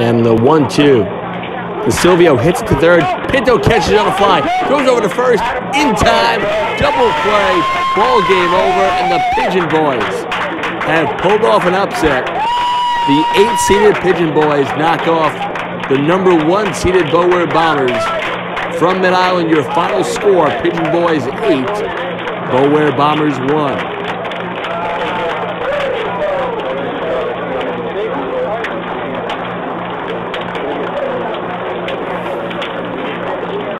And the one-two. the Silvio hits to third. Pinto catches on the fly. throws over to first. In time. Double play. Ball game over. And the Pigeon Boys have pulled off an upset. The eight-seeded Pigeon Boys knock off the number one-seeded Bower Bombers. From Mid Island, your final score, Pigeon Boys 8, Bower Bombers 1.